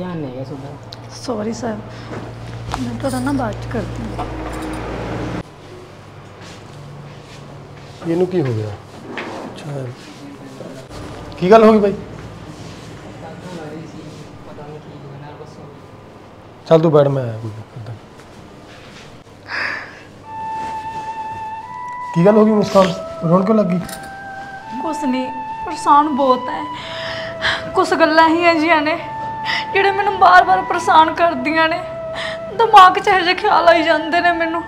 ਧਿਆਨ ਨਹੀਂ ਹੈਗਾ ਤੁਹਾਡਾ। ਸੌਰੀ ਸਰ ਮੈਂ ਤੁਹਾਡਾ ਨਾ ਬਾਅਦ ਚ ਕਰਦੀ ਹਾਂ। ਇਹਨੂੰ ਕੀ ਹੋ ਗਿਆ? ਅੱਛਾ। ਕੀ ਗੱਲ ਹੋ ਗਈ ਬਾਈ? ਚੱਲ ਤੂੰ ਬੈਠ ਮੈਂ ਆਇਆ ਕੋਈ ਨਹੀਂ, ਕਰਦਾ ਕੀ ਗੱਲ ਹੋ ਗਈ ਮੁਸਕਾਨ? ਰੋਣ ਕਿਉਂ ਲੱਗੀ? ਕੁਛ ਨਹੀਂ ਪਰੇਸ਼ਾਨ ਬਹੁਤ ਹੈ। ਕੁਛ ਗੱਲਾਂ ਹੀ ਹੈ ਜੀਆਂ ਨੇ। ਜਿਹੜੇ ਮੈਨੂੰ ਬਾਰ-ਬਾਰ ਪਰੇਸ਼ਾਨ ਕਰਦੀਆਂ ਨੇ? ਦਿਮਾਗ 'ਚ ਇਹੋ ਜਿਹੇ ਖਿਆਲ ਆਈ ਜਾਂਦੇ ਨੇ ਮੈਨੂੰ।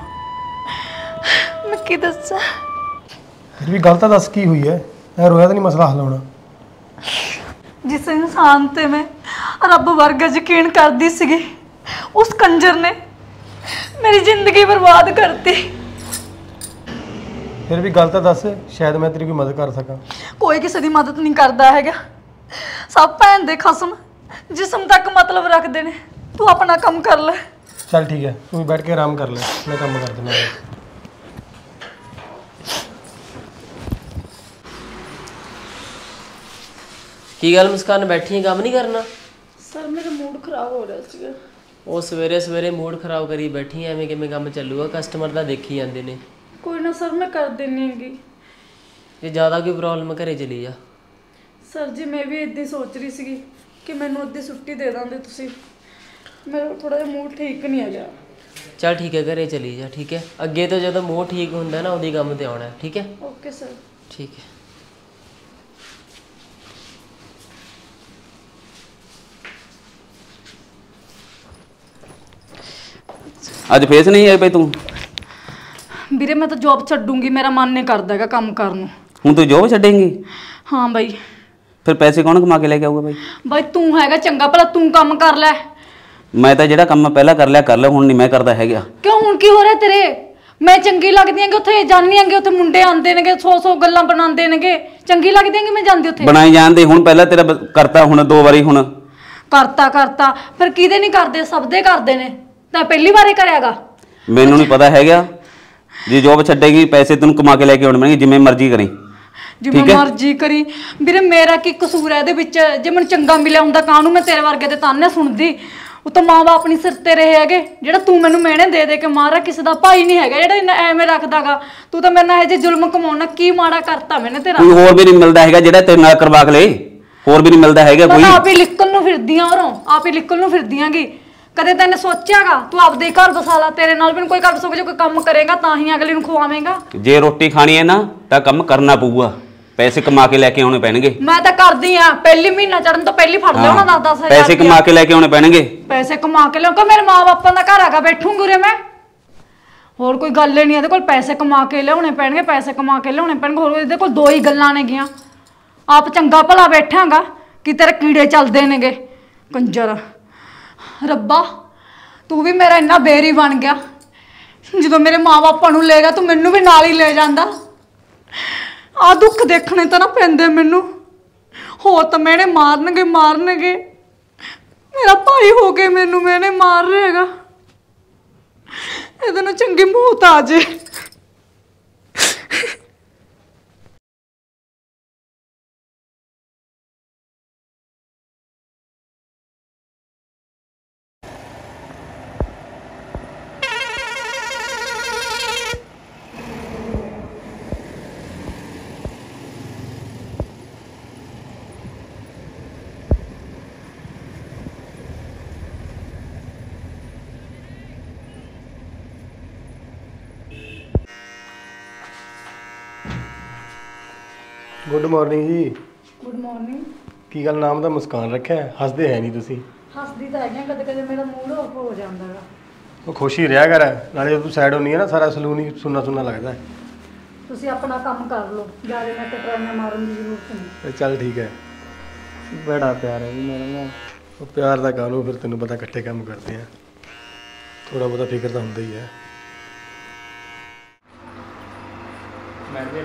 ਮੈਂ ਕੀ ਦੱਸਾਂ? ਫਿਰ ਵੀ ਗੱਲ ਤਾਂ ਦੱਸ ਕੀ ਹੋਈ ਹੈ ਐ ਰੋਇਆ ਤਾਂ ਨਹੀਂ ਮਸਲਾ ਹੱਲ ਹੋਣਾ। ਜਿਸ ਇਨਸਾਨ ਤੇ ਮੈਂ ਰੱਬ ਵਰਗਾ ਯਕੀਨ ਕਰਦੀ ਸੀਗੀ ਉਸ ਕੰਜਰ ਨੇ ਮੇਰੀ ਜ਼ਿੰਦਗੀ ਬਰਬਾਦ ਕਰਤੀ। ਫਿਰ ਵੀ ਗੱਲ ਤਾਂ ਦੱਸ ਸ਼ਾਇਦ ਮੈਂ ਤੇਰੀ ਕੋਈ ਮਦਦ ਕਰ ਸਕਾਂ। ਕੋਈ ਕਿਸੇ ਦੀ ਮਦਦ ਨਹੀਂ ਕਰਦਾ ਹੈਗਾ। ਸਭ ਭੈਣ ਦੇ ਖਸਮ ਜਿਸਮ ਤੱਕ ਮਤਲਬ ਰੱਖਦੇ ਨੇ। ਤੂੰ ਆਪਣਾ ਕੰਮ ਕਰ ਲੈ। ਚੱਲ ਠੀਕ ਹੈ ਤੂੰ ਬੈਠ ਕੇ ਆਰਾਮ ਕਰ ਲੈ। ਮੈਂ ਕੰਮ ਕਰ ਦਿੰਦਾ। ਕੀ ਗੱਲ ਮੁਸਕਾਨ ਬੈਠੀ ਹੈ ਕੰਮ ਨਹੀਂ ਕਰਨਾ? ਸਰ ਮੇਰਾ ਮੂਡ ਖਰਾਬ ਹੋ ਰਿਹਾ ਸੀਗਾ। ਉਹ ਸਵੇਰੇ ਸਵੇਰੇ ਮੂਡ ਖਰਾਬ ਕਰੀ ਬੈਠੀ ਐ, ਐਵੇਂ ਕਿਵੇਂ ਕੰਮ ਚੱਲੂਗਾ ਕਸਟਮਰ ਤਾਂ ਦੇਖੀ ਜਾਂਦੇ ਨੇ। ਕੋਈ ਨਾ ਸਰ ਮੈਂ ਕਰ ਦਿੰਨੀ ਹੈਗੀ। ਜੇ ਜ਼ਿਆਦਾ ਕੋਈ ਪ੍ਰੋਬਲਮ ਘਰੇ ਚਲੀ ਜਾ। ਸਰ ਜੀ ਮੈਂ ਵੀ ਇਦਾਂ ਸੋਚ ਰਹੀ ਸੀਗੀ ਕਿ ਮੈਨੂੰ ਅੱਧੀ ਛੁੱਟੀ ਦੇ ਦਾਂਦੇ ਤੁਸੀਂ। ਮੇਰਾ ਥੋੜਾ ਜਿਹਾ ਮੂਡ ਠੀਕ ਨਹੀਂ ਹੈਗਾ। ਚੱਲ ਠੀਕ ਹੈ ਘਰੇ ਚਲੀ ਜਾ ਠੀਕ ਹੈ। ਅੱਗੇ ਤੋਂ ਜਦੋਂ ਮੂਡ ਠੀਕ ਹੁੰਦਾ ਨਾ ਉਹਦੀ ਕੰਮ ਤੇ ਆਉਣਾ ਹੈ, ਠੀਕ ਹੈ? Okay sir. ਠੀਕ ਹੈ। ਅੱਜ ਫੇਸ ਨਹੀਂ ਆਈ ਬਈ ਤੂੰ? ਵੀਰੇ ਮੈਂ ਤਾਂ ਜੌਬ ਛੱਡੂੰਗੀ ਮੇਰਾ ਮਨ ਨਹੀਂ ਕਰਦਾ ਹੈਗਾ ਕੰਮ ਕਰਨ ਨੂੰ। ਹੁਣ ਤੂੰ ਜੋਬ ਛੱਡੇਂਗੀ? ਹਾਂ ਬਾਈ। ਫਿਰ ਪੈਸੇ ਕੌਣ ਕਮਾ ਕੇ ਲੈ ਕੇ ਆਊਗਾ ਬਈ? ਬਾਈ ਤੂੰ ਹੈਗਾ ਚੰਗਾ ਭਲਾ ਤੂੰ ਕੰਮ ਕਰ ਲੈ। ਮੈਂ ਤਾਂ ਜਿਹੜਾ ਕੰਮ ਮੈਂ ਪਹਿਲਾਂ ਕਰ ਲਿਆ ਕਰ ਲਿਆ ਹੁਣ ਨਹੀਂ ਮੈਂ ਕਰਦਾ ਹੈਗਾ। ਕਿਉਂ ਹੁਣ ਕੀ ਹੋ ਰਿਹਾ ਤੇਰੇ? ਮੈਂ ਚੰਗੀ ਲੱਗਦੀ ਆਂਗੀ ਉੱਥੇ ਜਾਂਦੀ ਆਂਗੀ ਉੱਥੇ ਮੁੰਡੇ ਆਉਂਦੇ ਨੇਗੇ ਸੌ ਸੌ ਗੱਲਾਂ ਬਣਾਉਂਦੇ ਨੇਗੇ। ਚੰਗੀ ਲੱਗਦੀ ਆਂਗੀ ਮੈਂ ਜਾਂਦੀ ਉੱਥੇ? ਬਣਾਈ ਜਾਂਦੇ ਹੁਣ ਪਹਿਲਾਂ ਤੇਰਾ ਬ- ਕਰਤਾ ਹੁਣ ਦੋ ਵਾਰੀ ਹੁਣ। ਕਰਤਾ ਕਰਤਾ। ਫਿਰ ਕਿਹਦੇ ਨਹੀਂ ਕਰਦੇ? ਸਭ ਦੇ ਕਰਦੇ ਨੇ। ਤਾਂ ਪਹਿਲੀ ਵਾਰੇ ਕਰਿਆਗਾ ਮੈਨੂੰ ਨਹੀਂ ਪਤਾ ਹੈਗਾ। ਜੇ ਜੋਬ ਛੱਡੇਗੀ ਪੈਸੇ ਤੈਨੂੰ ਕਮਾ ਕੇ ਲੈ ਕੇ ਆਉਣੇ ਪੈਣਗੇ ਜਿਵੇਂ ਮਰਜ਼ੀ ਕਰੀ। ਜਿਵੇਂ ਠੀਕ ਹੈ। ਮਰਜ਼ੀ ਕਰੀ। ਵੀਰੇ ਮੇਰਾ ਕੀ ਕਸੂਰ ਹੈ ਇਹਦੇ ਵਿੱਚ? ਜੇ ਮੈਨੂੰ ਚੰਗਾ ਮਿਲਿਆ ਹੁੰਦਾ ਕਾਹਨੂੰ ਮੈਂ ਤੇਰੇ ਵਰਗੇ ਦੇ ਤਾਨੇ ਸੁਣਦੀ। ਉਹ ਤਾਂ ਮਾਂ-ਬਾਪ ਨਹੀਂ ਸਿਰ ਤੇ ਰਹੇ ਹੈਗੇ। ਜਿਹੜਾ ਤੂੰ ਮੈਨੂੰ ਮਿਹਣੇ ਦੇ ਦੇ ਕੇ ਮਾਰਾ ਕਿਸੇ ਦਾ ਭਾਈ ਨਹੀਂ ਹੈਗਾ। ਜਿਹੜਾ ਇੰਨਾ ਐਵੇਂ ਰੱਖਦਾਗਾ ਤੂੰ ਤਾਂ ਮੇਰੇ ਨਾਲ ਇਹ ਜੇ ਜ਼ੁਲਮ ਕਮਾਉਣਾ ਕੀ ਮਾੜਾ ਕਰਤਾ ਮੈਨੇ ਤੇਰਾ? ਕੋਈ ਹੋਰ ਵੀ ਨਹੀਂ ਮਿਲਦਾ ਹੈਗਾ ਜਿਹੜਾ ਤੇਰੇ ਨਾਲ ਕਰਵਾ ਕੇ ਲੈ। ਹੋਰ ਵੀ ਨਹੀਂ ਮਿਲਦਾ ਹੈਗਾ ਮੈਂ ਕੋਈ। ਤਾਂ ਆਪ ਹੀ ਲਿਕਣ ਨੂੰ ਫਿਰਦੀਆਂ ਔਰੋਂ ਆਪ ਹੀ ਲਿਕਣ ਨੂੰ ਫਿਰਦੀਆਂਗੀ। ਕਦੇ ਤੈਨੇ ਸੋਚਿਆਗਾ ਤੂੰ ਆਪਦੇ ਹੀ ਘਰ ਵਸਾ ਲਾ ਤੇਰੇ ਨਾਲ ਵੀ ਨੀ ਕੋਈ ਕਰ ਸਕੋ ਜੇ ਕੋਈ ਕੰਮ ਕਰੇਗਾ ਤਾਂ ਹੀ ਅਗਲੇ ਨੂੰ ਖਵਾਵੇਂਗਾ। ਜੇ ਰੋਟੀ ਖਾਣੀ ਹੈ ਨਾ ਤਾਂ ਕੰਮ ਕਰਨਾ ਪਊਗਾ। ਪੈਸੇ ਕਮਾ ਕੇ ਲੈ ਕੇ ਆਉਣੇ ਪੈਣਗੇ। ਮੈਂ ਤਾਂ ਕਰਦੀ ਆ ਪਹਿਲੀ ਮਹੀਨਾ ਚੜਨ ਤੋਂ ਪਹਿਲੀ ਫੜ ਲਿਆ ਉਹਨਾਂ 10 10000 ਪੈਸੇ ਕਮਾ ਕੇ ਲੈ ਕੇ ਆਉਣੇ ਪੈਣਗੇ। ਪੈਸੇ ਕਮਾ ਕੇ ਲਿਆਓ ਕਿ ਮੇਰੇ ਮਾਪਿਆਂ ਦਾ ਘਰ ਆਗਾ ਬੈਠੂੰਗੀ ਉਰੇ ਮੈਂ। ਹੋਰ ਕੋਈ ਗੱਲ ਨਹੀਂ ਇਹਦੇ ਕੋਲ ਪੈਸੇ ਕਮਾ ਕੇ ਲਿਆਉਣੇ ਪੈਣਗੇ ਪੈਸੇ ਕਮਾ ਕੇ ਲਿਆਉਣੇ ਪੈਣਗੇ ਹੋਰ ਇਹਦੇ ਕੋਲ ਦੋ ਹੀ ਗੱਲਾਂ ਨੇਗੀਆਂ ਆਪ ਚੰਗਾ ਭਲਾ ਬੈਠਾਂਗਾ ਕਿ ਤੇਰੇ ਕੀੜੇ ਚੱਲਦੇ ਨੇਗੇ। ਕੰਜਰ ਰੱਬਾ ਤੂੰ ਵੀ ਮੇਰਾ ਇੰਨਾ ਬੇਰੀ ਬਣ ਗਿਆ। ਜਦੋਂ ਮੇਰੇ ਮਾਪਿਆਂ ਨੂੰ ਲੈ ਗਿਆ ਤੂੰ ਮੈਨੂੰ ਵੀ ਨਾਲ ਹੀ ਲੈ ਜਾਂਦਾ। ਆ ਦੁੱਖ ਦੇਖਣੇ ਤਾਂ ਨਾ ਪੈਂਦੇ ਮੈਨੂੰ। ਹੋਰ ਤਾਂ ਮੈਨੇ ਮਾਰਨਗੇ ਮਾਰਨਗੇ। ਮੇਰਾ ਭਾਈ ਹੋ ਕੇ ਮੈਨੂੰ ਮੈਨੇ ਮਾਰ ਰਹੇਗਾ ਇਹਦੇ ਨੂੰ ਚੰਗੀ ਮੌਤ ਆ ਜੇ। ਗੁੱਡ ਮਾਰਨਿੰਗ ਜੀ। ਗੁੱਡ ਮਾਰਨਿੰਗ ਕੀ ਗੱਲ ਨਾਮ ਦਾ ਮੁਸਕਾਨ ਰੱਖਿਆ? ਹੈ? ਹੱਸਦੇ ਹੈ ਨਹੀਂ ਤੁਸੀਂ। ਹੱਸਦੀ ਤਾਂ ਹੈਗੀ ਕਦੇ ਕਦੇ ਮੇਰਾ ਮੂਡ ਆਫ ਹੋ ਜਾਂਦਾ ਹੈਗਾ ਉਹ ਖੁਸ਼ੀ ਰਿਹਾ ਕਰ ਨਾਲੇ ਜਦੋਂ ਤੂੰ ਸਾਈਡ ਹੁੰਨੀ ਹੈ ਨਾ ਸਾਰਾ ਸਲੂਨ ਹੀ ਸੁੰਨਾ ਸੁੰਨਾ ਲੱਗਦਾ ਹੈ। ਤੁਸੀਂ ਆਪਣਾ ਕੰਮ ਕਰ ਲਓ ਜ਼ਿਆਦਾ ਮੈਂ ਤੇ ਟਰਾਈਆਂ ਮਾਰਨ ਦੀ ਜ਼ਰੂਰਤ ਨਹੀਂ। ਤੇ ਚੱਲ ਠੀਕ ਹੈ। ਬੜਾ ਪਿਆਰ ਹੈ ਜੀ ਮੇਰੇ ਨਾਲ। ਉਹ ਪਿਆਰ ਦਾ ਕਾਨੂੰ ਫਿਰ ਤੈਨੂੰ ਪਤਾ ਇਕੱਠੇ ਕੰਮ ਕਰਦੇ ਆ। ਥੋੜਾ ਬਹੁਤਾ ਫਿਕਰ ਤਾਂ ਹੁੰਦਾ ਹੀ ਹੈ। ਮੈਂ ਵੀ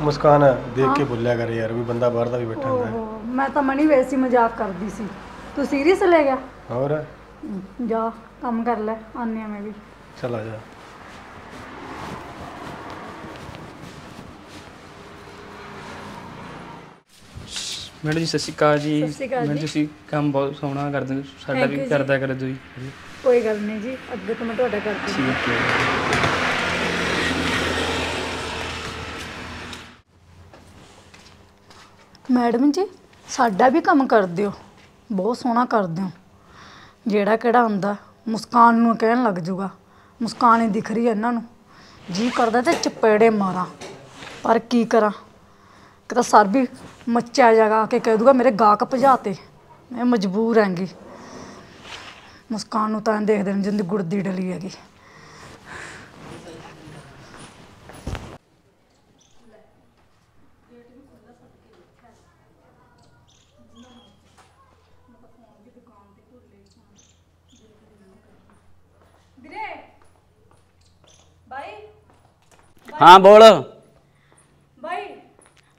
ਮੁਸਕਾਨ ਹੈ। ਦੇਖ ਕੇ ਭੁੱਲਿਆ ਕਰ ਯਾਰ ਵੀ ਬੰਦਾ ਬਾਹਰ ਦਾ ਵੀ ਬੈਠਾ ਹੁੰਦਾ ਮੈਂ ਤਾਂ ਮਣੀ ਵੈਸੀ ਮਜ਼ਾਕ ਕਰਦੀ ਸੀ। ਤੂੰ ਸੀਰੀਅਸ ਲੈ ਗਿਆ? ਹੋਰ? ਜਾ ਕੰਮ ਕਰ ਲੈ ਆਉਂਦੀ ਹਾਂ ਮੈਂ ਵੀ। ਚੱਲ ਆ ਜਾ। ਮੈਡਮ ਜੀ ਸਤਿ ਸ਼੍ਰੀ ਅਕਾਲ ਜੀ। ਸਤਿ ਸ਼੍ਰੀ ਤੁਸੀਂ ਕੰਮ ਬਹੁਤ ਸੋਹਣਾ ਕਰਦੇ ਸਾਡਾ ਵੀ ਕਰਦਾ ਕਰੇ ਤੁਸੀਂ। ਕੋਈ ਗੱਲ ਨਹੀਂ ਜੀ ਅੱਗੇ ਤੋਂ ਮੈਂ ਤੁਹਾਡਾ ਕਰਦੀ ਠੀਕ ਹੈ। ਮੈਡਮ ਜੀ, ਸਾਡਾ ਵੀ ਕੰਮ ਕਰ ਦਿਓ। ਬਹੁਤ ਸੋਹਣਾ ਕਰ ਦਿਓ। ਜਿਹੜਾ ਕਿਹੜਾ ਆਉਂਦਾ, ਮੁਸਕਾਨ ਨੂੰ ਕਹਿਣ ਲੱਗ ਜੂਗਾ। ਮੁਸਕਾਨ ਹੀ ਦਿਖ ਰਹੀ ਹੈ ਇਹਨਾਂ ਨੂੰ। ਜੀ ਕਰਦਾ ਤੇ ਚਪੇੜੇ ਮਾਰਾਂ। ਪਰ ਕੀ ਕਰਾਂ? ਕਿ ਤਾਂ ਸਰ ਵੀ ਮੱਚਿਆ ਜਾਗਾ ਕੇ ਕਹਿ ਦੂਗਾ, ਮੇਰੇ ਗਾਹਕ ਭਜਾਤੇ ਮੈਂ ਮਜਬੂਰ ਹੈਗੀ। ਮੁਸਕਾਨ ਨੂੰ ਤਾਂ ਦੇਖਦੇ ਨੇ ਜਿੰਦੀ ਗੁੜਦੀ ਡਲੀ ਹੈਗੀ ਵੀਰੇ ਬਾਈ ਹਾਂ ਬੋਲ। ਬਾਈ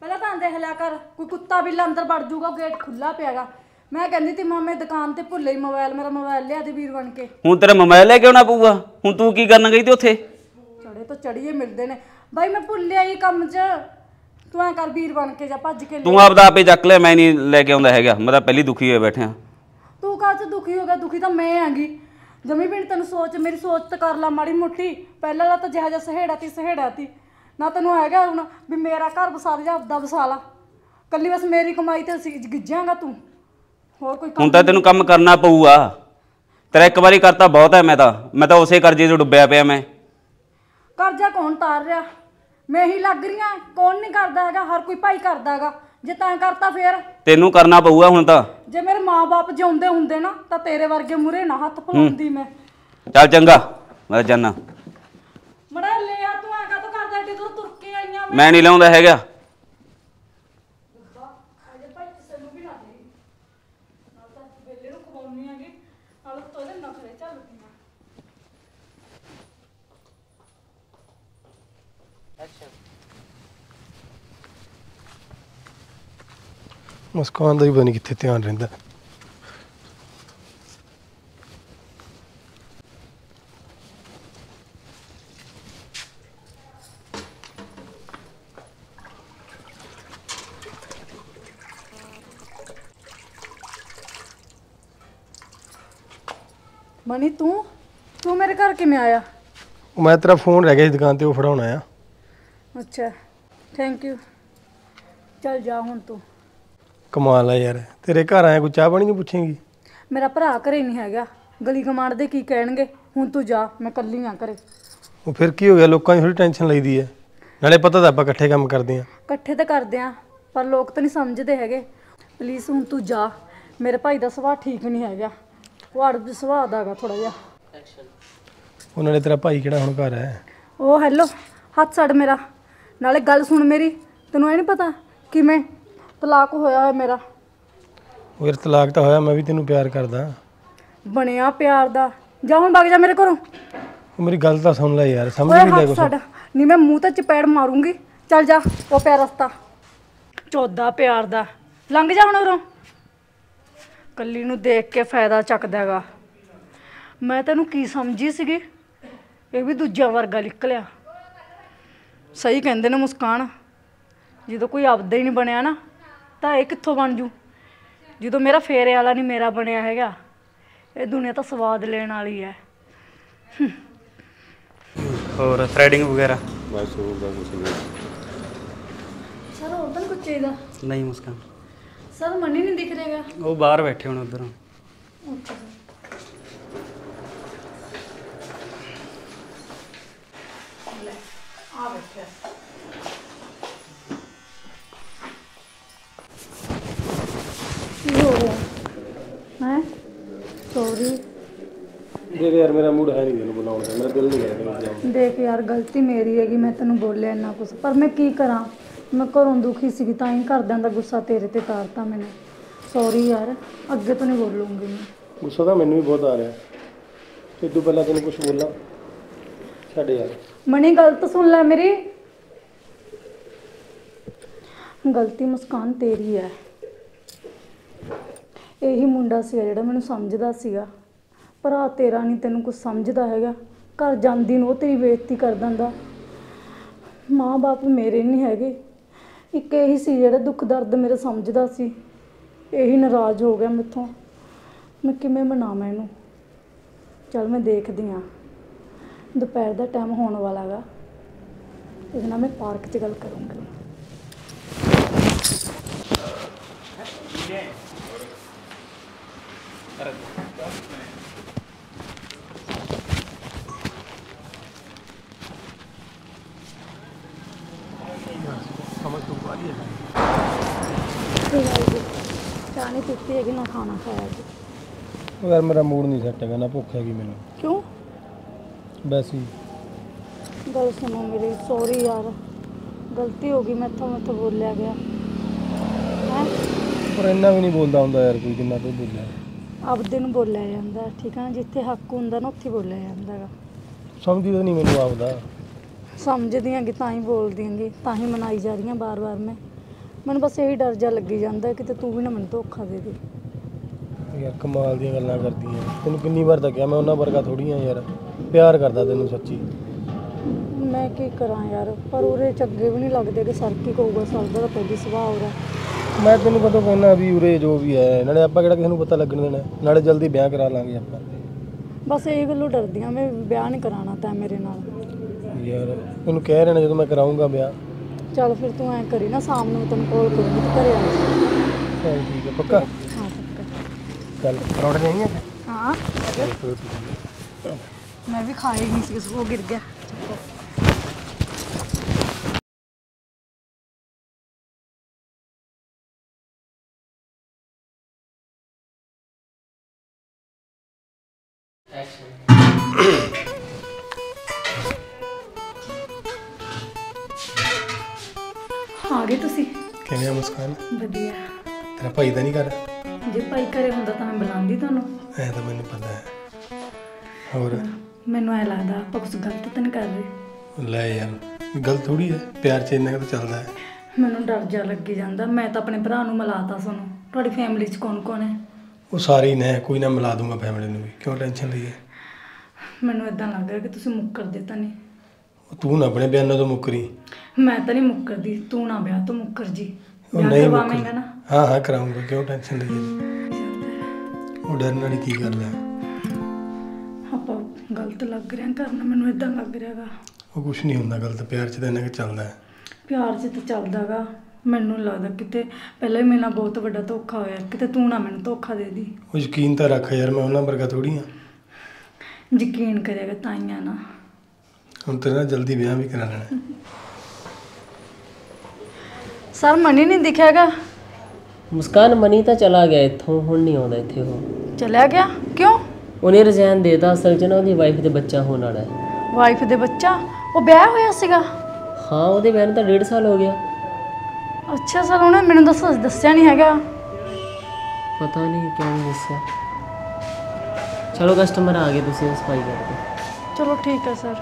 ਪਹਿਲਾਂ ਤਾਂ ਦੇਖ ਲਿਆ ਕਰ ਕੋਈ ਕੁੱਤਾ ਬਿੱਲਾ ਅੰਦਰ ਵੜ ਜਾਊਗਾ ਗੇਟ ਖੁੱਲਾ ਪਿਆਗਾ। ਮੈਂ ਕਹਿੰਦੀ ਤੀ ਮਾਮੇ ਦੁਕਾਨ ਤੇ ਭੁੱਲੇ ਹੀ ਮੋਬਾਈਲ ਮੇਰਾ ਮੋਬਾਈਲ ਲਿਆ ਦੇ ਵੀਰ ਬਣ ਕੇ। ਹੁਣ ਤੇਰਾ ਮੋਬਾਈਲ ਲੈ ਕੇ ਆਉਣਾ ਪਊਗਾ। ਹੁਣ ਤੂੰ ਕੀ ਕਰਨ ਗਈ ਤੇ ਉੱਥੇ? ਚੜੇ ਤੋਂ ਚੜੀਏ ਮਿਲਦੇ ਨੇ। ਬਾਈ ਮੈਂ ਭੁੱਲਿਆ ਹੀ ਕੰਮ 'ਚ। ਤੂੰ ਐ ਕਰ ਵੀਰ ਬਣ ਕੇ ਜਾ ਭੱਜ ਕੇ ਲੈ ਤੂੰ ਆਪਦਾ ਆਪੇ ਚੱਕ ਲੈ ਮੈਂ ਨਹੀਂ ਲੈ ਕੇ ਆਉਂਦਾ ਹੈਗਾ। ਮੈਂ ਤਾਂ ਪਹਿਲੀ ਦੁਖੀ ਹੋਏ ਬੈਠਿਆ ਤੂੰ ਕਾਹ ਚ ਦੁਖੀ ਹੋ ਗਿਆ? ਦੁਖੀ ਤਾਂ ਮੈਂ ਆਂਗੀ ਜਮੀ ਬਿਨ ਤੈਨੂੰ ਸੋਚ ਮੇਰੀ ਸੋਚ ਤੇ ਕਰ ਲਾ ਮਾੜੀ ਮੋਟੀ। ਪਹਿਲਾਂ ਵਾਲਾ ਤਾਂ ਜਿਹਾ ਜਿਹਾ ਸਹੇੜਾ ਤੀ ਸਹੇੜਾ ਤੀ। ਨਾ ਤੈਨੂੰ ਹੈਗਾ ਹੁਣ ਵੀ ਮੇਰਾ ਘਰ ਵਸਾ ਦੇ ਜਾਂ ਆਪਦਾ ਵਸਾ ਲਾ। ਕੱਲੀ ਬਸ ਮੇਰੀ ਕਮਾਈ ਤੇ ਸੀ ਗਿੱਜਾਂਗਾ ਤੂੰ। ਹੋਰ ਕੋਈ ਕੰਮ ਹੁਣ ਤਾਂ ਤੈਨੂੰ ਕੰਮ ਕਰਨਾ ਪਊਗਾ। ਤੇਰਾ ਇੱਕ ਵਾਰੀ ਕਰਤਾ ਬਹੁਤ ਹੈ ਮੈਂ ਤਾਂ। ਮੈਂ ਤਾਂ ਉਸੇ ਕਰਜ਼ੇ 'ਚ ਡੁੱਬਿਆ ਪਿਆ ਮੈਂ। ਕਰਜ਼ਾ ਕੌਣ ਤਾਰ ਰਿਹਾ? ਮੈਂ ਹੀ ਲੱਗ ਰਹੀ ਆਂ। ਕੌਣ ਨਹੀਂ ਕਰਦਾ ਹੈਗਾ ਹਰ ਕੋਈ ਭਾਈ ਕਰਦਾ ਹੈਗਾ। ਜੇ ਤਾਂ ਕਰਤਾ ਫੇਰ? ਤੈਨੂੰ ਕਰਨਾ ਪਊਗਾ ਹੁਣ ਤਾਂ। ਜੇ ਮੇਰੇ ਮਾਪੇ ਜਿਉਂਦੇ ਹੁੰਦੇ ਨਾ ਤਾਂ ਤੇਰੇ ਵਰਗੇ ਮੂਰੇ ਨਾ ਹੱਥ ਫਲਾਉਂਦੀ ਮੈਂ। ਚੱਲ ਚੰਗਾ ਮੈਂ ਜਾਨਾ। ਮੜਾ ਲੈ ਆ ਤੂੰ ਐਂ ਕਾ ਕਰਦਾ ਏਡੀ ਦੂਰ ਤੁਰ ਕੇ ਆਈਆਂ ਮੈਂ? ਮੈਂ ਨਹੀਂ ਲਾਉਂਦਾ ਹੈਗਾ ਅਜੇ ਭਾਈ ਕਿਸੇ ਨੂੰ ਵੀ ਨਾ ਦੇ ਨਾਲ ਤਾਂ ਵੇਲੇ ਨੂੰ ਖਵਾਉਣੀ ਆਗੀ ਨਾਲ ਤੋਂ ਇਹਦੇ ਨਖਰੇ ਚੱਲਦੀਆਂ ਮੁਸਕਾਨ ਦਾ ਹੀ ਪਤਾ ਨਹੀਂ ਕਿੱਥੇ ਧਿਆਨ ਰਹਿੰਦਾ। ਮਨੀ ਤੂੰ? ਤੂੰ ਮੇਰੇ ਘਰ ਕਿਵੇਂ ਆਇਆ? ਉਹ ਮੈਂ ਤੇਰਾ ਫੋਨ ਰਹਿ ਗਿਆ ਸੀ ਦੁਕਾਨ ਤੇ ਉਹ ਫੜਾਉਣ ਆਇਆ। ਅੱਛਾ ਥੈਂਕ ਯੂ ਚੱਲ ਜਾ ਹੁਣ ਤੂੰ। ਕਮਾਲ ਆ ਯਾਰ। ਤੇਰੇ ਘਰ ਆਇਆ ਕੋਈ ਚਾਹ ਪਾਣੀ ਨਹੀਂ ਪੁੱਛੇਂਗੀ? ਮੇਰਾ ਭਰਾ ਘਰੇ ਨਹੀਂ ਹੈਗਾ। ਗਲੀ ਕਮਾਂਡ ਦੇ ਕੀ ਕਹਿਣਗੇ? ਹੁਣ ਤੂੰ ਜਾ ਮੈਂ ਕੱਲੀ ਆ ਘਰੇ। ਉਹ ਫਿਰ ਕੀ ਹੋ ਗਿਆ? ਲੋਕਾਂ ਦੀ ਥੋੜੀ ਟੈਨਸ਼ਨ ਲਈਦੀ ਹੈ ਨਾਲੇ ਪਤਾ ਤਾਂ ਆਪਾਂ ਇਕੱਠੇ ਕੰਮ ਕਰਦੇ ਆ। ਇਕੱਠੇ ਤਾਂ ਕਰਦੇ ਆ ਪਰ ਲੋਕ ਤਾਂ ਨਹੀਂ ਸਮਝਦੇ ਹੈਗੇ। ਪਲੀਜ਼ ਹੁਣ ਤੂੰ ਜਾ। ਮੇਰੇ ਭਾਈ ਦਾ ਸੁਭਾਅ ਠੀਕ ਨਹੀਂ ਹੈਗਾ। ਉਹ ਅੜਬ ਸੁਭਾਅ ਦਾ ਹੈਗਾ ਥੋੜਾ ਜਿਹਾ। ਉਹ ਨਾਲੇ ਤੇਰਾ ਭਾਈ ਕਿਹੜਾ ਹੁਣ ਘਰ ਹੈ? ਉਹ ਹੈਲੋ ਹੱਥ ਛੱਡ ਮੇਰਾ। ਨਾਲੇ ਗੱਲ ਸੁਣ ਮੇਰੀ। ਤੈਨੂੰ ਇਹ ਨਹੀਂ ਪਤਾ ਕਿਵੇਂ ਤਲਾਕ ਹੋਇਆ ਹੋਇਆ ਮੇਰਾ। ਉਹ ਯਾਰ ਤਲਾਕ ਤਾਂ ਹੋਇਆ ਮੈਂ ਵੀ ਤੈਨੂੰ ਪਿਆਰ ਕਰਦਾ। ਬਣਿਆ ਪਿਆਰ ਦਾ। ਜਾ ਹੁਣ ਵਗ ਜਾ ਮੇਰੇ ਘਰੋਂ। ਉਹ ਮੇਰੀ ਗੱਲ ਤਾਂ ਸੁਣ ਲੈ ਯਾਰ ਸਮਝ ਓਏ ਨਹੀਂ ਲੈ ਹੱਥ ਕੁਛ। ਛੱਡ ਨਹੀਂ ਮੈਂ ਮੂੰਹ ਤੇ ਚਪੇੜ ਮਾਰੂੰਗੀ। ਚੱਲ ਜਾ ਉਹ ਪਿਆ ਰਸਤਾ। ਚੌਦਾ ਪਿਆਰ ਦਾ। ਲੰਘ ਜਾ ਹੁਣ ਉਰੋਂ। ਕੱਲੀ ਨੂੰ ਦੇਖ ਕੇ ਫਾਇਦਾ ਚੱਕਦਾ ਹੈਗਾ। ਮੈਂ ਤੈਨੂੰ ਕੀ ਸਮਝੀ ਸੀਗੀ? ਇਹ ਵੀ ਦੂਜਾ ਵਰਗਾ ਨਿਕਲਿਆ। ਸਹੀ ਕਹਿੰਦੇ ਨੇ ਮੁਸਕਾਨ। ਜਦੋਂ ਕੋਈ ਆਪਦਾ ਹੀ ਨਹੀਂ ਬਣਿਆ ਨਾ ਤਾਂ ਇਹ ਕਿੱਥੋਂ ਬਣ ਜੂ? ਜਦੋਂ ਮੇਰਾ ਫੇਰੇ ਵਾਲਾ ਨਹੀਂ ਮੇਰਾ ਬਣਿਆ ਹੈਗਾ ਇਹ ਦੁਨੀਆ ਤਾਂ ਸਵਾਦ ਲੈਣ ਵਾਲੀ ਹੈ। ਹੋਰ ਥ੍ਰੈਡਿੰਗ ਵਗੈਰਾ? ਸਰ ਹੋਰ ਤਾਂ ਕੁਝ ਚਾਹੀਦਾ? ਨਹੀਂ ਮੁਸਕਾਨ। ਸਰ ਮਨੀ ਨਹੀਂ ਦਿਖ ਰਿਹਾਗਾ? ਉਹ ਬਾਹਰ ਬੈਠੇ ਹੁਣ ਉਧਰ। ਕੀ ਹੋ ਗਿਆ ਹੈ ਸੌਰੀ ਦੇਖ ਯਾਰ ਮੇਰਾ ਮੂਡ ਹੈ ਨਹੀਂ ਤੈਨੂੰ ਬੁਲਾਉਣ ਦਾ ਮੇਰਾ ਦਿਲ ਨਹੀਂ ਕਰਦਾ ਦੇਖ ਯਾਰ ਗਲਤੀ ਮੇਰੀ ਹੈਗੀ ਮੈਂ ਤੈਨੂੰ ਬੋਲਿਆ ਇੰਨਾ ਕੁਛ। ਪਰ ਮੈਂ ਕੀ ਕਰਾਂ? ਮੈਂ ਘਰੋਂ ਦੁਖੀ ਸੀਗੀ ਤਾਂ ਹੀ ਘਰਦਿਆਂ ਦਾ ਗੁੱਸਾ ਤੇਰੇ ਤੇ ਤਾਰਤਾ ਮੈਨੇ। ਸੌਰੀ ਯਾਰ ਅੱਗੇ ਤੋਂ ਨਹੀਂ ਬੋਲੂੰਗੀ ਮੈਂ। ਗੁੱਸਾ ਤਾਂ ਮੈਨੂੰ ਵੀ ਬਹੁਤ ਆ ਰਿਹਾ। ਤੇ ਤੂੰ ਪਹਿਲਾਂ ਤੈਨੂੰ ਕੁਝ ਬੋਲਾਂ। ਛੱਡ ਯਾਰ। ਮਣੀ ਗਲਤ ਸੁਣ ਲੈ ਮੇਰੀ। ਗਲਤੀ ਮੁਸਕਾਨ ਤੇਰੀ ਹੈ। ਇਹੀ ਮੁੰਡਾ ਸੀ ਜਿਹੜਾ ਮੈਨੂੰ ਸਮਝਦਾ ਸੀਗਾ। ਭਰਾ ਤੇਰਾ ਨਹੀਂ ਤੈਨੂੰ ਕੁਝ ਸਮਝਦਾ ਹੈਗਾ। ਘਰ ਜਾਂਦੀ ਨੂੰ ਉਹ ਤੇਰੀ ਬੇਇੱਜ਼ਤੀ ਕਰ ਦਿੰਦਾ। ਮਾਂ-ਬਾਪ ਮੇਰੇ ਨਹੀਂ ਹੈਗੇ। ਇੱਕ ਇਹੀ ਸੀ ਜਿਹੜਾ ਦੁੱਖ ਦਰਦ ਮੇਰਾ ਸਮਝਦਾ ਸੀ। ਇਹੀ ਨਾਰਾਜ਼ ਹੋ ਗਿਆ ਮੈਥੋਂ। ਮੈਂ ਕਿਵੇਂ ਮਨਾਵਾਂ ਇਹਨੂੰ? ਚਲ ਮੈਂ ਦੇਖਦੀ ਆ ਦੁਪਹਿਰ ਦਾ ਟਾਈਮ ਹੋਣ ਵਾਲਾ ਗਾ। ਇਹਦੇ ਨਾਲ ਮੈਂ ਪਾਰਕ 'ਚ ਗੱਲ ਕਰੂੰਗੀ। ਸਮਝ ਤੋਂ ਬਾਹਰ ਹੀ। ਹੈ ਚਾਹ ਨਹੀਂ ਪੀਤੀ ਹੈਗੀ ਨਾ ਖਾਣਾ ਖਾਇਆ ਜੀ। ਯਾਰ ਮੇਰਾ ਮੂਡ ਨਹੀਂ ਸੈੱਟ ਹੈਗਾ ਨਾ ਭੁੱਖ ਹੈਗੀ ਮੈਨੂੰ। ਕਿਉਂ? ਵੈਸੇ ਹੀ ਗੱਲ ਸੁਣੋ ਮੇਰੀ ਸੌਰੀ ਯਾਰ। ਗਲਤੀ ਹੋ ਗਈ ਮੈਥੋਂ ਮੈਥੋਂ ਬੋਲਿਆ ਗਿਆ। ਹੈ? ਪਰ ਇੰਨਾ ਵੀ ਨਹੀਂ ਬੋਲਦਾ ਹੁੰਦਾ ਯਾਰ ਕੋਈ ਜਿੰਨਾ ਤੂੰ ਬੋਲਿਆ। ਆਪਦੇ ਨੂੰ ਬੋਲਿਆ ਜਾਂਦਾ ਠੀਕ ਆ ਜਿੱਥੇ ਹੱਕ ਹੁੰਦਾ ਨਾ ਉੱਥੇ ਬੋਲਿਆ ਜਾਂਦਾ ਗਾ ਸਮਝੀ ਤਾਂ ਨਹੀਂ ਮੈਨੂੰ ਆਪਦਾ। ਸਮਝਦੀ ਆਂਗੀ ਤਾਂ ਹੀ ਬੋਲਦੀ ਆਂਗੀ ਤਾਂ ਹੀ ਮਨਾਈ ਜਾ ਰਹੀ ਹਾਂ ਬਾਰ-ਬਾਰ ਮੈਂ। ਮੈਨੂੰ ਬਸ ਇਹੀ ਡਰ ਜਾ ਲੱਗੀ ਜਾਂਦਾ ਕਿਤੇ ਤੂੰ ਵੀ ਨਾ ਮੈਨੂੰ ਧੋਖਾ ਦੇ ਦੇ। ਯਾਰ ਕਮਾਲ ਦੀਆਂ ਗੱਲਾਂ ਕਰਦੀਆਂ ਤੈਨੂੰ ਕਿੰਨੀ ਵਾਰ ਤਾਂ ਕਿਹਾ ਮੈਂ ਉਹਨਾਂ ਵਰਗਾ ਥੋੜੀ ਆ ਯਾਰ। ਪਿਆਰ ਕਰਦਾ ਤੈਨੂੰ ਸੱਚੀ। ਮੈਂ ਕੀ ਕਰਾਂ ਯਾਰ? ਪਰ ਉਰੇ ਚੰਗੇ ਵੀ ਨਹੀਂ ਲੱਗਦੇ ਕਿ ਸਰ ਕੀ ਕਹੂਗਾ ਸਰ ਦਾ ਤਾਂ ਪਹਿਲੀ ਸੁਭਾਅ ਉਹਦਾ ਮੈਂ ਤੈਨੂੰ ਕਦੋਂ ਕਹਿਣਾ ਵੀ ਉਰੇ ਜੋ ਵੀ ਹੈ ਨਾਲੇ ਆਪਾਂ ਕਿਹੜਾ ਕਿਸੇ ਨੂੰ ਪਤਾ ਲੱਗਣ ਦੇਣਾ। ਨਾਲੇ ਜਲਦੀ ਵਿਆਹ ਕਰਾ ਲਾਂਗੇ ਆਪਾਂ। ਬਸ ਇਹ ਗੱਲੋਂ ਡਰਦੀ ਆਂ ਮੈਂ ਵਿਆਹ ਨਹੀਂ ਕਰਾਉਣਾ ਤਾਂ ਮੇਰੇ ਨਾਲ। ਯਾਰ ਤੈਨੂੰ ਕਹਿ ਰਹੇ ਨੇ ਜਦੋਂ ਮੈਂ ਕਰਾਉਂਗਾ ਵਿਆਹ। ਚੱਲ ਫਿਰ ਤੂੰ ਐ ਕਰੀ ਨਾ ਸ਼ਾਮ ਨੂੰ ਤੈਨੂੰ ਕਾਲ ਕਰੂੰਗੀ ਤੂੰ ਘਰੇ ਆ ਜਾ। ਚੱਲ ਠੀਕ ਹੈ ਪੱਕਾ? ਹਾਂ ਪੱਕਾ। ਚੱਲ ਪਰੌਂਠੇ ਨਹੀਂ ਹੈ। ਹਾਂ ਮੈਂ ਵੀ ਨਹੀਂ ਸੀ ਉਸ ਉਹ ਗਿਰ ਗਿਆ। ਆ ਗਏ ਤੁਸੀਂ। ਕਿਵੇਂ ਆ ਮੁਸਕਾਨ? ਵਧੀਆ। ਤੇਰਾ ਭਾਈ ਤਾਂ ਨਹੀਂ ਕਰ ਜੇ ਭਾਈ ਘਰੇ ਹੁੰਦਾ ਤਾਂ ਮੈਂ ਬੁਲਾਉਂਦੀ ਤੁਹਾਨੂੰ। ਐ ਤਾਂ ਮੈਨੂੰ ਪਤਾ ਹੈ। ਹੋਰ? ਮੈਨੂੰ ਐ ਲੱਗਦਾ ਆਪਾਂ ਕੁਝ ਗਲਤ ਤਾਂ ਨਹੀਂ ਕਰ ਰਹੇ। ਲੈ ਯਾਰ ਗੱਲ ਥੋੜੀ ਹੈ। ਪਿਆਰ ਚ ਇੰਨਾ ਕੁ ਤਾਂ ਚੱਲਦਾ ਹੈ। ਮੈਨੂੰ ਡਰ ਜਾ ਲੱਗੀ ਜਾਂਦਾ। ਮੈਂ ਤਾਂ ਆਪਣੇ ਭਰਾ ਨੂੰ ਮਿਲਾਤਾ ਤੁਹਾਨੂੰ। ਤੁਹਾਡੀ ਫੈਮਿਲੀ 'ਚ ਕੌਣ ਕੌਣ ਹੈ? ਉਹ ਸਾਰੇ ਨੇ ਕੋਈ ਨਾ ਮਿਲਾ ਦੂੰਗਾ ਫੈਮਿਲੀ ਨੂੰ ਵੀ। ਕਿਉਂ ਟੈਨਸ਼ਨ ਲਈ ਹੈ ਮੈਨੂੰ ਇਦਾਂ ਲੱਗ ਰਿਹਾ ਕਿ ਤੁਸੀਂ ਮੁੱਕਰਦੇ ਤਾਂ ਨਹੀਂ ਤੂੰ ਨਾ ਆਪਣੇ ਬਿਆਨਾਂ ਤੋਂ ਮੁੱਕਰੀ। ਮੈਂ ਤਾਂ ਨਹੀਂ ਮੁੱਕਰਦੀ ਤੂੰ ਨਾ ਵਿਆਹ ਤੋਂ ਮੁੱਕਰ ਜੀ। ਉਹ ਵਿਆਹ ਨਹੀਂ ਕਰਵਾਵੇਂਗਾ ਮੁੱਕਰੀ ਨਾ। ਹਾਂ ਹਾਂ ਕਰਾਉਂਗਾ ਕਿਉਂ ਟੈਨਸ਼ਨ ਲਈ ਉਹ ਡਰਨ ਵਾਲੀ ਕੀ ਗੱਲ ਹੈ ਆਪਾਂ ਗਲਤ ਲੱਗ ਰਿਹਾ ਕਰਨਾ ਮੈਨੂੰ ਇਦਾਂ ਲੱਗ ਰਿਹਾਗਾ। ਉਹ ਕੁਝ ਨਹੀਂ ਹੁੰਦਾ ਗਲਤ ਪਿਆਰ ਚ ਤਾਂ ਇੰਨਾ ਕੁ ਚੱਲਦਾ ਹੈ। ਪਿਆਰ 'ਚ ਤਾਂ ਚੱਲਦਾਗਾ। ਮੈਨੂੰ ਲੱਗਦਾ ਕਿਤੇ ਪਹਿਲਾਂ ਹੀ ਮੇਰੇ ਨਾਲ ਬਹੁਤ ਵੱਡਾ ਧੋਖਾ ਹੋਇਆ ਕਿਤੇ ਤੂੰ ਨਾ ਮੈਨੂੰ ਧੋਖਾ ਦੇ ਦੀ। ਉਹ ਯਕੀਨ ਤਾਂ ਰੱਖ ਯਾਰ ਮੈਂ ਉਹਨਾਂ ਵਰਗਾ ਥੋੜੀ ਆ ਯਕੀਨ ਕਰੇਗਾ ਤਾਂ ਹੀ ਆ ਨਾ ਹੁਣ ਤੇਰੇ ਨਾਲ ਜਲਦੀ ਵਿਆਹ ਵੀ ਕਰਾ ਲੈਣਾ। ਸਰ ਮਨੀ ਨਹੀਂ ਦਿਖਿਆਗਾ ਮੁਸਕਾਨ ਮਨੀ ਤਾਂ ਚਲਾ ਗਿਆ ਇੱਥੋਂ ਹੁਣ ਨਹੀਂ ਆਉਂਦਾ ਇੱਥੇ ਉਹ। ਚਲਿਆ ਗਿਆ? ਕਿਉਂ? ਉਹਨੇ ਰਿਜ਼ਾਈਨ ਦੇਤਾ ਅਸਲ 'ਚ ਨਾ ਉਹਦੀ ਵਾਈਫ ਦੇ ਬੱਚਾ ਹੋਣ ਵਾਲਾ ਹੈ। ਵਾਈਫ ਦੇ ਬੱਚਾ? ਉਹ ਵਿਆਹ ਹੋਇਆ ਸੀਗਾ? ਹਾਂ ਉਹਦੇ ਵਿਆਹ ਨੂੰ ਤਾਂ ਡੇਢ ਸਾਲ ਹੋ ਗਿਆ। ਅੱਛਾ ਸਰ ਉਹਨੇ ਮੈਨੂੰ ਦੱਸ ਦੱਸਿਆ ਨਹੀਂ ਹੈਗਾ। ਪਤਾ ਨਹੀਂ ਕਿਉਂ ਨਹੀਂ ਦੱਸਿਆ। ਚਲੋ ਕਸਟਮਰ ਆ ਗਏ ਤੁਸੀਂ ਸਫ਼ਾਈ ਕਰਦੇ ਚਲੋ ਠੀਕ ਹੈ ਸਰ।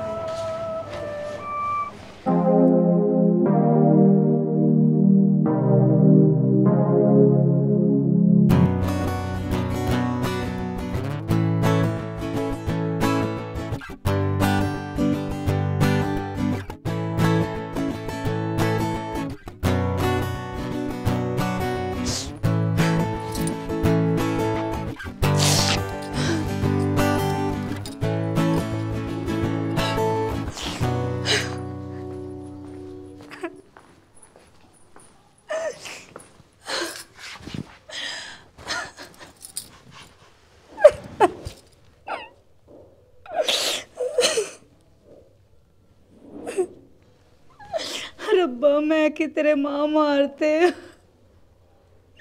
ਮੈਂ ਕਿ ਤੇਰੇ ਮਾਂ ਮਾਰਤੇ।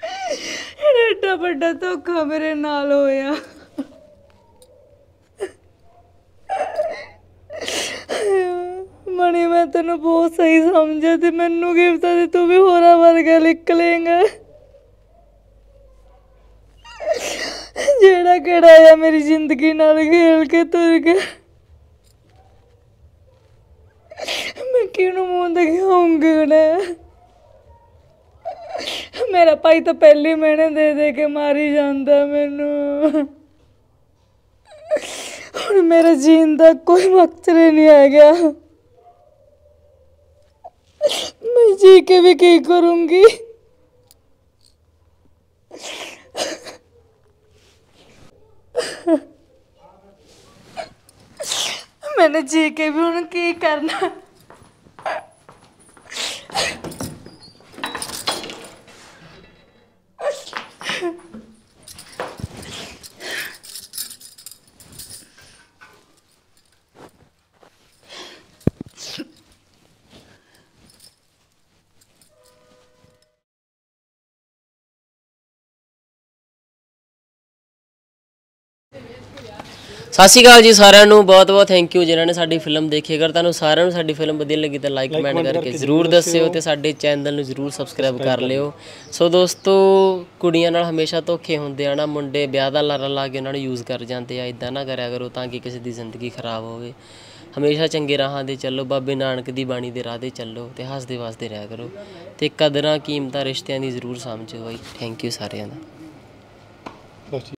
ਇਹੜਾ ਏਡਾ ਵੱਡਾ ਧੋਖਾ ਮੇਰੇ ਨਾਲ ਹੋਇਆ। ਮਣੀ ਮੈਂ ਤੈਨੂੰ ਬਹੁਤ ਸਹੀ ਸਮਝਿਆ ਤੇ ਮੈਨੂੰ ਕੀ ਪਤਾ ਤੇ ਤੂੰ ਵੀ ਹੋਰਾਂ ਵਰਗਾ ਨਿਕਲੇਂਗਾ ਜਿਹੜਾ ਕਿਹੜਾ ਆ, ਮੇਰੀ ਜ਼ਿੰਦਗੀ ਨਾਲ ਖੇਲ ਕੇ ਤੁਰ ਗਿਆ ਮੈਂ ਕਿਹਨੂੰ ਮੂੰਹ ਦਿਖਾਉਂਗੀ ਉਹਨੇ ਮੇਰਾ ਭਾਈ ਤਾਂ ਪਹਿਲੀ ਮਹੀਨੇ ਦੇ ਦੇ ਕੇ ਮਾਰੀ ਜਾਂਦਾ ਮੈਨੂੰ ਹੁਣ ਮੇਰੇ ਜੀਣ ਦਾ ਕੋਈ ਮਕਸਦ ਨਹੀਂ ਹੈਗਾ ਮੈਂ ਜੀ ਕੇ ਵੀ ਕੀ ਕਰੂੰਗੀ मैंने जी के भी ਹੁਣ ਕੀ ਸਤਿ ਸ਼੍ਰੀ ਅਕਾਲ ਜੀ ਸਾਰਿਆਂ ਨੂੰ ਬਹੁਤ ਬਹੁਤ ਥੈਂਕ ਯੂ ਜਿਨ੍ਹਾਂ ਨੇ ਸਾਡੀ ਫਿਲਮ ਦੇਖੀ ਅਗਰ ਤੁਹਾਨੂੰ ਸਾਰਿਆਂ ਨੂੰ ਸਾਡੀ ਫਿਲਮ ਵਧੀਆ ਲੱਗੀ ਤਾਂ ਲਾਈਕ ਕਮੈਂਟ ਕਰਕੇ ਜ਼ਰੂਰ ਦੱਸਿਓ ਤੇ ਸਾਡੇ ਚੈਨਲ ਨੂੰ ਜ਼ਰੂਰ ਸਬਸਕ੍ਰਾਈਬ ਕਰ ਲਿਓ। ਸੋ ਦੋਸਤੋ ਕੁੜੀਆਂ ਨਾਲ ਹਮੇਸ਼ਾ ਧੋਖੇ ਹੁੰਦੇ ਆ ਨਾ ਮੁੰਡੇ ਵਿਆਹ ਦਾ ਲਾਰਾ ਲਾ ਕੇ ਉਹਨਾਂ ਨੂੰ ਯੂਜ਼ ਕਰ ਜਾਂਦੇ ਆ ਇਦਾਂ ਨਾ ਕਰਿਆ ਕਰੋ ਤਾਂ ਕਿ ਕਿਸੇ ਦੀ ਜ਼ਿੰਦਗੀ ਖਰਾਬ ਹੋਵੇ। ਹਮੇਸ਼ਾ ਚੰਗੇ ਰਾਹਾਂ ਦੇ ਚੱਲੋ ਬਾਬੇ ਨਾਨਕ ਦੀ ਬਾਣੀ ਦੇ ਰਾਹ ਤੇ ਚੱਲੋ ਤੇ ਹੱਸਦੇ ਵਸਦੇ ਰਹਿਆ ਕਰੋ ਤੇ ਕਦਰਾਂ ਕੀਮਤਾਂ ਰਿਸ਼ਤਿਆਂ ਦੀ ਜ਼ਰੂਰ ਸਮਝੋ ਬਾਈ। ਥੈਂਕ ਯੂ ਸਾਰਿਆਂ ਦਾ।